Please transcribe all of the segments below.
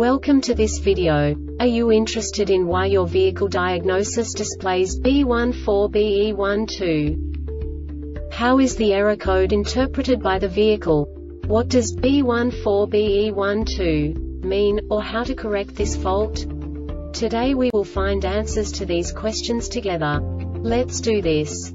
Welcome to this video. Are you interested in why your vehicle diagnosis displays B14BE12? How is the error code interpreted by the vehicle? What does B14BE12 mean, or how to correct this fault? Today we will find answers to these questions together. Let's do this.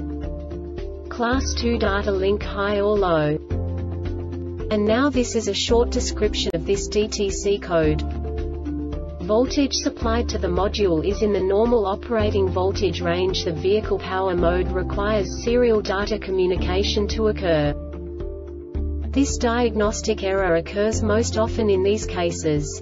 Class 2 data link high or low. And now this is a short description of this DTC code. Voltage supplied to the module is in the normal operating voltage range The vehicle power mode requires serial data communication to occur. This diagnostic error occurs most often in these cases.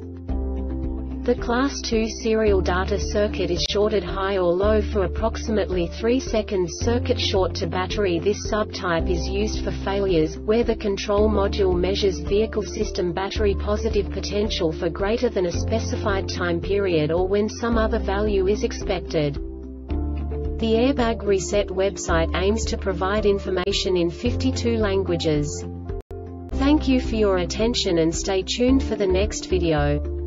The Class 2 serial data circuit is shorted high or low for approximately 3 seconds circuit short to battery This subtype is used for failures, where the control module measures vehicle system battery positive potential for greater than a specified time period or when some other value is expected. The Airbag Reset website aims to provide information in 52 languages. Thank you for your attention and stay tuned for the next video.